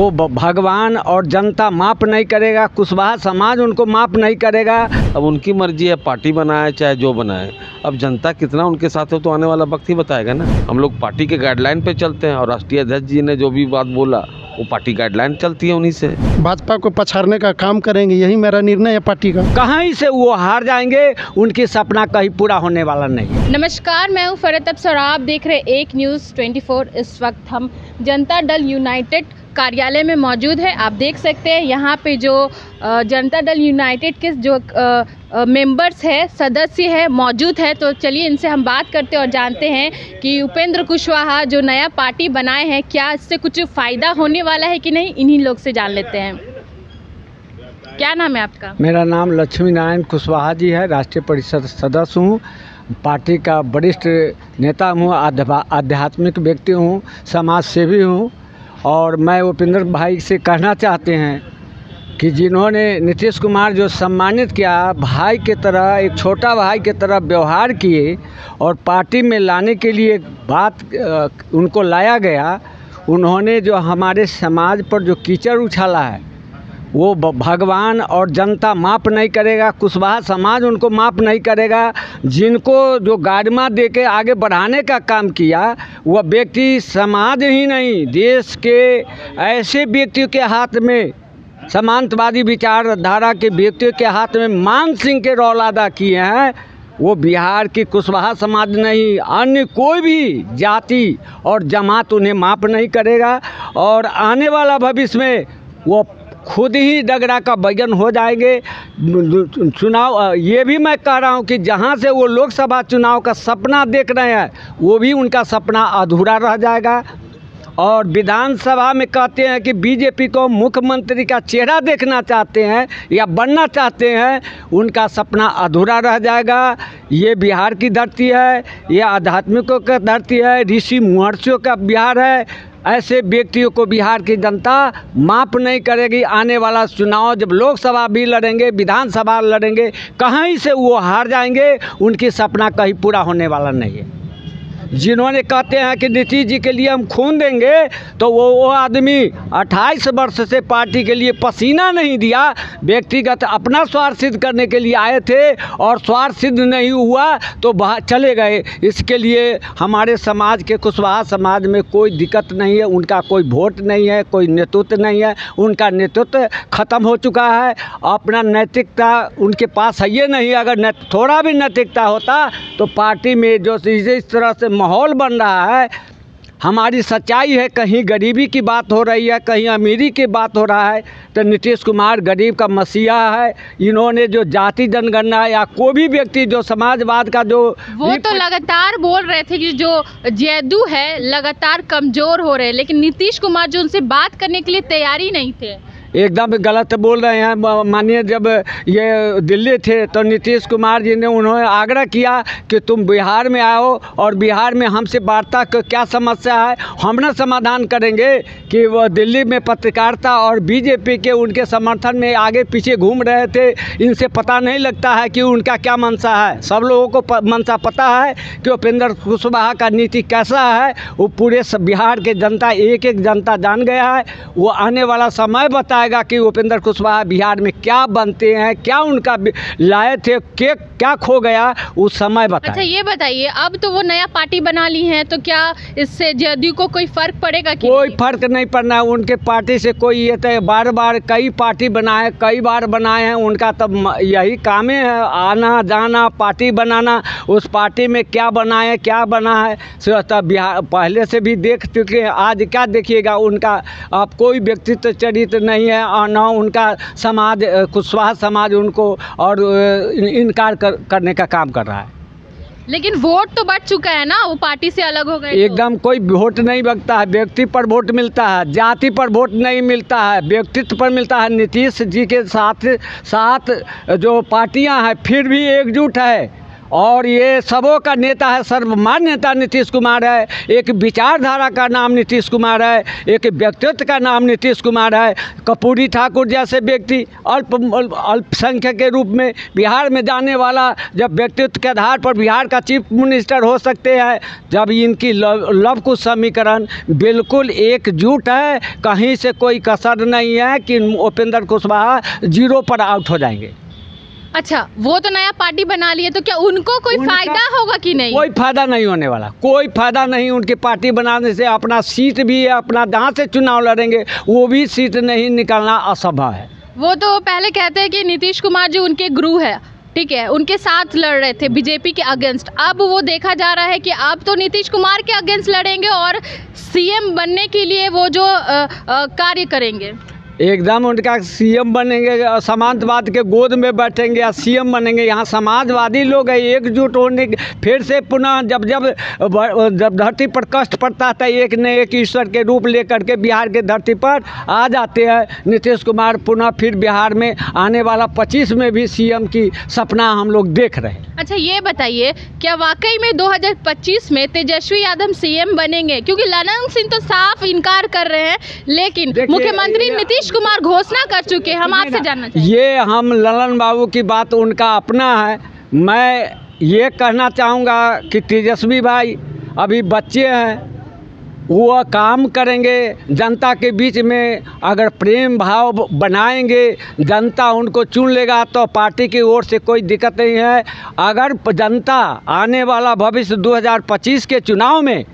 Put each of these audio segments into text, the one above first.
वो भगवान और जनता माफ़ नहीं करेगा कुशवाहा समाज उनको माफ़ नहीं करेगा। अब उनकी मर्ज़ी है पार्टी बनाए चाहे जो बनाए। अब जनता कितना उनके साथ हो तो आने वाला वक्त ही बताएगा ना। हम लोग पार्टी के गाइडलाइन पे चलते हैं और राष्ट्रीय अध्यक्ष जी ने जो भी बात बोला वो पार्टी गाइडलाइन चलती है उन्हीं से। भाजपा को पछाड़ने का काम करेंगे यही मेरा निर्णय है पार्टी का। कहीं से वो हार जाएँगे उनकी सपना कहीं पूरा होने वाला नहीं। नमस्कार मैं हूँ फरत अफसर। आप देख रहे एक न्यूज़ 24 इस वक्त हम जनता दल यूनाइटेड कार्यालय में मौजूद है। आप देख सकते हैं यहाँ पे जो जनता दल यूनाइटेड के जो मेंबर्स है, सदस्य है, मौजूद है। तो चलिए इनसे हम बात करते हैं और जानते हैं कि उपेंद्र कुशवाहा जो नया पार्टी बनाए हैं, क्या इससे कुछ फ़ायदा होने वाला है कि नहीं? इन्हीं लोग से जान लेते हैं। क्या नाम है आपका? मेरा नाम लक्ष्मी नारायण कुशवाहा जी है, राष्ट्रीय परिषद सदस्य हूँ। पार्टी का वरिष्ठ नेता हूँ आध्यात्मिक व्यक्ति हूँ समाज सेवी हूँ। और मैं उपेंद्र भाई से कहना चाहते हैं कि जिन्होंने नीतीश कुमार जो सम्मानित किया, भाई के तरह, एक छोटा भाई के तरह व्यवहार किए और पार्टी में लाने के लिए बात उनको लाया गया, उन्होंने जो हमारे समाज पर जो कीचड़ उछाला है वो भगवान और जनता माफ़ नहीं करेगा, कुशवाहा समाज उनको माफ़ नहीं करेगा। जिनको जो गाड़िमा दे के आगे बढ़ाने का काम किया, वह व्यक्ति समाज ही नहीं, देश के ऐसे व्यक्तियों के हाथ में समांतवादी विचारधारा के व्यक्तियों के हाथ में मान सिंह के रोल अदा किए हैं, वो बिहार की कुशवाहा समाज नहीं, अन्य कोई भी जाति और जमात उन्हें माफ़ नहीं करेगा। और आने वाला भविष्य में वो खुद ही डगरा का बैगन हो जाएँगे। चुनाव ये भी मैं कह रहा हूँ कि जहाँ से वो लोकसभा चुनाव का सपना देख रहे हैं, वो भी उनका सपना अधूरा रह जाएगा। और विधानसभा में कहते हैं कि बीजेपी को मुख्यमंत्री का चेहरा देखना चाहते हैं या बनना चाहते हैं, उनका सपना अधूरा रह जाएगा। ये बिहार की धरती है, ये आध्यात्मिकों का धरती है, ऋषि महर्षियों का बिहार है। ऐसे व्यक्तियों को बिहार की जनता माफ़ नहीं करेगी। आने वाला चुनाव जब लोकसभा भी लड़ेंगे, विधानसभा लड़ेंगे, कहीं से वो हार जाएँगे, उनकी सपना कहीं पूरा होने वाला नहीं है। जिन्होंने कहते हैं कि नीतीश जी के लिए हम खून देंगे तो वो वो आदमी 28 वर्ष से पार्टी के लिए पसीना नहीं दिया, व्यक्तिगत अपना स्वार्थ सिद्ध करने के लिए आए थे और स्वार्थ सिद्ध नहीं हुआ तो चले गए। इसके लिए हमारे समाज के कुशवाहा समाज में कोई दिक्कत नहीं है, उनका कोई वोट नहीं है, कोई नेतृत्व नहीं है, उनका नेतृत्व खत्म हो चुका है। अपना नैतिकता उनके पास है ये नहीं, अगर थोड़ा भी नैतिकता होता तो पार्टी में जो इस तरह से माहौल बन रहा है। हमारी सच्चाई है कहीं गरीबी की बात हो रही है कहीं अमीरी की बात हो रहा है तो नीतीश कुमार गरीब का मसीहा है। इन्होंने जो जाति जनगणना या कोई भी व्यक्ति जो समाजवाद का जो वो तो लगातार बोल रहे थे कि जो जैदू है लगातार कमज़ोर हो रहे हैं लेकिन नीतीश कुमार जो उनसे बात करने के लिए तैयारी नहीं थे। एकदम गलत बोल रहे हैं। मानिए जब ये दिल्ली थे तो नीतीश कुमार जी ने उन्होंने आग्रह किया कि तुम बिहार में आओ और बिहार में हमसे वार्ता क्या समस्या है, हम ना समाधान करेंगे कि वह दिल्ली में पत्रकारिता और बीजेपी के उनके समर्थन में आगे पीछे घूम रहे थे। इनसे पता नहीं लगता है कि उनका क्या मनसा है। सब लोगों को मंशा पता है कि उपेंद्र कुशवाहा का नीति कैसा है। वो पूरे बिहार के जनता एक एक जनता जान गया है। वो आने वाला समय बताएगा कि उपेंद्र कुशवाहा बिहार में क्या बनते हैं क्या उनका लाए थे के क्या खो गया उस समय अच्छा ये बताइए अब तो वो नया पार्टी बना ली है तो क्या इससे जदयू को कोई फ़र्क पड़ेगा कि कोई फ़र्क नहीं पड़ना है उनके पार्टी से कोई ये तो बार बार कई पार्टी बनाए कई बार बनाए हैं उनका तब यही काम है आना जाना पार्टी बनाना उस पार्टी में क्या बनाए क्या बना है सो तब बिहार पहले से भी देख चुके हैं आज क्या देखिएगा उनका अब कोई व्यक्तित्व चरित्र नहीं है और न उनका समाज कुशवाहा समाज उनको और इनकार कर, करने का काम कर रहा है। लेकिन वोट तो बढ़ चुका है ना वो पार्टी से अलग हो गए एकदम तो। एकदम कोई वोट नहीं बगता है व्यक्ति पर वोट मिलता है जाति पर वोट नहीं मिलता है व्यक्तित्व पर मिलता है। नीतीश जी के साथ साथ जो पार्टियाँ हैं फिर भी एकजुट है। और ये सबों का नेता है, सर्वमान्य नेता नीतीश कुमार है। एक विचारधारा का नाम नीतीश कुमार है, एक व्यक्तित्व का नाम नीतीश कुमार है। कपूरी ठाकुर जैसे व्यक्ति अल्प, अल्पसंख्यक के रूप में बिहार में जाने वाला, जब व्यक्तित्व के आधार पर बिहार का चीफ मिनिस्टर हो सकते हैं, जब इनकी लव कुश समीकरण बिल्कुल एकजुट है, कहीं से कोई कसर नहीं है कि उपेंद्र कुशवाहा ज़ीरो पर आउट हो जाएँगे। अच्छा वो तो नया पार्टी बना लिए तो क्या उनको कोई फ़ायदा होगा कि नहीं? कोई फ़ायदा नहीं होने वाला कोई फ़ायदा नहीं उनकी पार्टी बनाने से अपना सीट भी अपना जहाँ से चुनाव लड़ेंगे वो भी सीट नहीं निकालना असंभव है। वो तो पहले कहते हैं कि नीतीश कुमार जो उनके गुरु है ठीक है उनके साथ लड़ रहे थे बीजेपी के अगेंस्ट। अब वो देखा जा रहा है कि अब तो नीतीश कुमार के अगेंस्ट लड़ेंगे और सीएम बनने के लिए वो जो कार्य करेंगे। एकदम उनका सीएम बनेंगे समाजवाद के गोद में बैठेंगे या सीएम बनेंगे। यहाँ समाजवादी लोग हैं एकजुट होने फिर से पुनः जब जब जब धरती पर कष्ट पड़ता है तो एक न एक ईश्वर के रूप लेकर के बिहार के धरती पर आ जाते हैं। नीतीश कुमार पुनः फिर बिहार में आने वाला पच्चीस में भी सीएम की सपना हम लोग देख रहे हैं। अच्छा ये बताइए क्या वाकई में 2025 में तेजस्वी यादव सीएम बनेंगे? क्योंकि ललन सिंह तो साफ़ इनकार कर रहे हैं लेकिन मुख्यमंत्री ये- नीतीश कुमार घोषणा कर चुके हैं हम आपसे जानना ये हम ललन बाबू की बात उनका अपना है। मैं ये कहना चाहूँगा कि तेजस्वी भाई अभी बच्चे हैं वो काम करेंगे जनता के बीच में अगर प्रेम भाव बनाएँगे जनता उनको चुन लेगा तो पार्टी की ओर से कोई दिक्कत नहीं है। अगर जनता आने वाला भविष्य 2025 के चुनाव में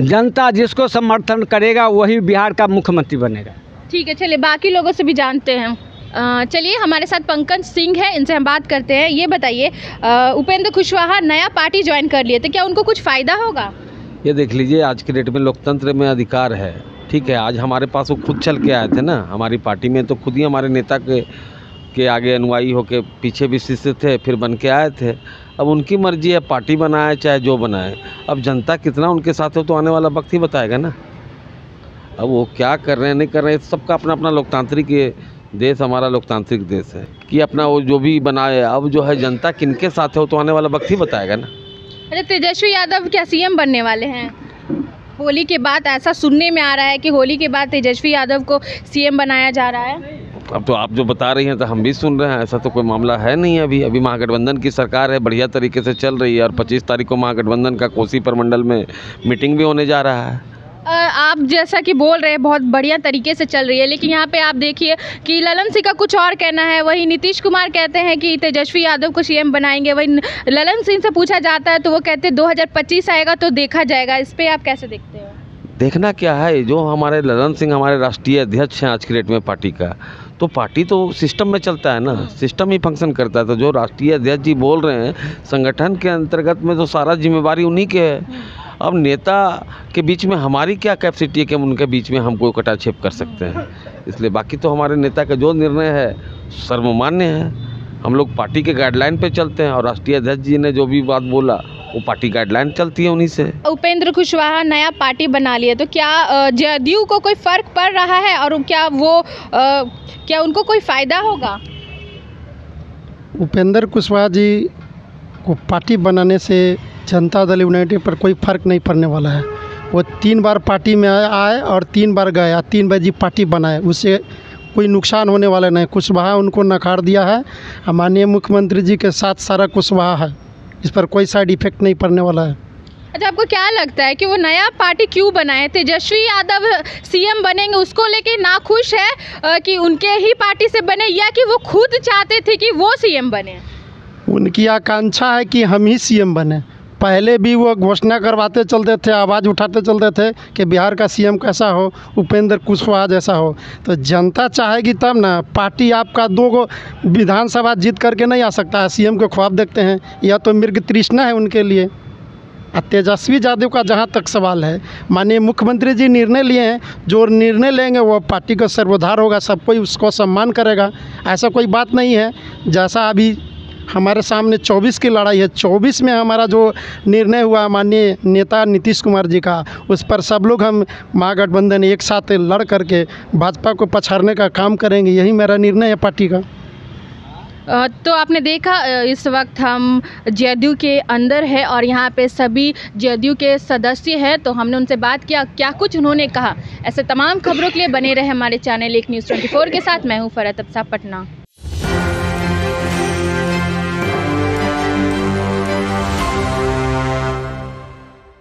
जनता जिसको समर्थन करेगा वही बिहार का मुख्यमंत्री बनेगा। ठीक है, चलिए, बाकी लोगों से भी जानते हैं। चलिए, हमारे साथ पंकज सिंह है, इनसे हम बात करते हैं। ये बताइए उपेंद्र कुशवाहा नया पार्टी ज्वाइन कर लिए तो क्या उनको कुछ फ़ायदा होगा? ये देख लीजिए, आज के डेट में लोकतंत्र में अधिकार है, ठीक है? आज हमारे पास वो खुद चल के आए थे ना, हमारी पार्टी में तो खुद ही हमारे नेता के के आगे अनुयायी होके पीछे भी शिष्य थे, फिर बन के आए थे। अब उनकी मर्ज़ी है, पार्टी बनाए, चाहे जो बनाए। अब जनता कितना उनके साथ हो तो आने वाला वक्त ही बताएगा ना। अब वो क्या कर रहे हैं नहीं कर रहे हैं सबका अपना अपना लोकतांत्रिक देश हमारा लोकतांत्रिक देश है। कि अपना वो जो भी बनाए अब जो है जनता किनके साथ है वो तो आने वाला वक्त ही बताएगा ना। अरे तेजस्वी यादव क्या सीएम बनने वाले हैं? होली के बाद ऐसा सुनने में आ रहा है कि होली के बाद तेजस्वी यादव को सीएम बनाया जा रहा है। अब तो आप जो बता रही हैं तो हम भी सुन रहे हैं ऐसा तो कोई मामला है नहीं अभी। अभी महागठबंधन की सरकार है बढ़िया तरीके से चल रही है और 25 तारीख को महागठबंधन का कोसी परमंडल में मीटिंग भी होने जा रहा है। आप जैसा कि बोल रहे हैं बहुत बढ़िया तरीके से चल रही है लेकिन यहाँ पे आप देखिए कि ललन सिंह का कुछ और कहना है। वही नीतीश कुमार कहते हैं कि तेजस्वी यादव को सीएम बनाएँगे। वही ललन सिंह से पूछा जाता है तो वो कहते हैं 2025 आएगा तो देखा जाएगा। इस पर आप कैसे देखते हो? देखना क्या है जो हमारे ललन सिंह हमारे राष्ट्रीय अध्यक्ष हैं आज की डेट में पार्टी का तो पार्टी तो सिस्टम में चलता है ना सिस्टम ही फ़ंक्शन करता है। तो जो राष्ट्रीय अध्यक्ष जी बोल रहे हैं संगठन के अंतर्गत में तो सारा जिम्मेवारी उन्हीं के है। अब नेता के बीच में हमारी क्या कैपेसिटी है कि हम उनके बीच में हम कोई कटाक्षेप कर सकते हैं? इसलिए बाकी तो हमारे नेता का जो निर्णय है सर्वमान्य है। हम लोग पार्टी के गाइडलाइन पे चलते हैं और राष्ट्रीय अध्यक्ष जी ने जो भी बात बोला वो पार्टी गाइडलाइन चलती है उन्हीं से। उपेंद्र कुशवाहा नया पार्टी बना लिए तो क्या जदयू को कोई फ़र्क पड़ रहा है और क्या वो अ, क्या उनको कोई फ़ायदा होगा? उपेंद्र कुशवाहा जी को पार्टी बनाने से जनता दल यूनाइटेड पर कोई फ़र्क नहीं पड़ने वाला है। वो तीन बार पार्टी में आए और तीन बार गए और तीन बार जी पार्टी बनाए। उससे कोई नुकसान होने वाला नहीं। कुशवाहा उनको नकार दिया है। और माननीय मुख्यमंत्री जी के साथ सारा कुशवाहा है। इस पर कोई साइड इफ़ेक्ट नहीं पड़ने वाला है। अच्छा आपको क्या लगता है कि वो नया पार्टी क्यों बनाए तेजस्वी यादव सीएम बनेंगे उसको लेके ना खुश है कि उनके ही पार्टी से बने या कि वो खुद चाहते थे कि वो सीएम बने? उनकी आकांक्षा है कि हम ही सीएम बने। पहले भी वो घोषणा करवाते चलते थे, आवाज़ उठाते चलते थे कि बिहार का सीएम कैसा हो, उपेंद्र कुशवाहा जैसा हो। तो जनता चाहेगी तब ना, पार्टी आपका दो गो विधानसभा जीत करके नहीं आ सकता है, सीएम के ख्वाब देखते हैं। यह तो मृग तृष्णा है उनके लिए। तेजस्वी यादव का जहाँ तक सवाल है, माननीय मुख्यमंत्री जी निर्णय लिए हैं, जो निर्णय लेंगे वो पार्टी का सर्वोद्धार होगा, सब कोई उसको सम्मान करेगा, ऐसा कोई बात नहीं है। जैसा अभी हमारे सामने 24 की लड़ाई है। 24 में हमारा जो निर्णय हुआ माननीय नेता नीतीश कुमार जी का, उस पर सब लोग हम महागठबंधन एक साथ लड़ करके भाजपा को पछाड़ने का काम करेंगे। यही मेरा निर्णय है पार्टी का। तो आपने देखा इस वक्त हम जदयू के अंदर है और यहाँ पे सभी जदयू के सदस्य हैं तो हमने उनसे बात किया। क्या कुछ उन्होंने कहा? ऐसे तमाम खबरों के लिए बने रहे हमारे चैनल एक न्यूज़ ट्वेंटी के साथ। मैं हूँ फरत अफसा पटना।